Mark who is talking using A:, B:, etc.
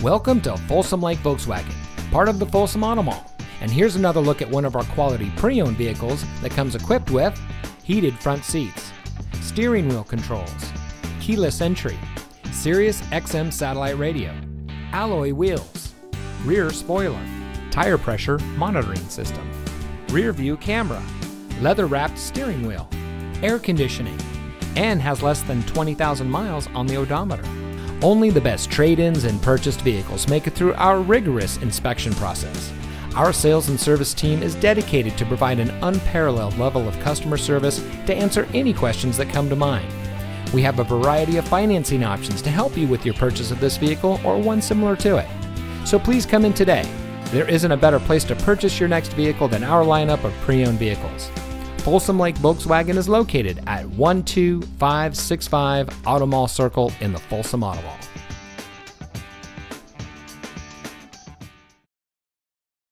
A: Welcome to Folsom Lake Volkswagen, part of the Folsom Auto Mall. And here's another look at one of our quality pre owned vehicles that comes equipped with heated front seats, steering wheel controls, keyless entry, Sirius XM satellite radio, alloy wheels, rear spoiler, tire pressure monitoring system, rear view camera, leather wrapped steering wheel, air conditioning, and has less than 20,000 miles on the odometer. Only the best trade ins and purchased vehicles make it through our rigorous inspection process. Our sales and service team is dedicated to provide an unparalleled level of customer service to answer any questions that come to mind. We have a variety of financing options to help you with your purchase of this vehicle or one similar to it. So please come in today. There isn't a better place to purchase your next vehicle than our lineup of pre owned vehicles. Folsom Lake Volkswagen is located at 12565 Auto Mall Circle in the Folsom Auto Mall.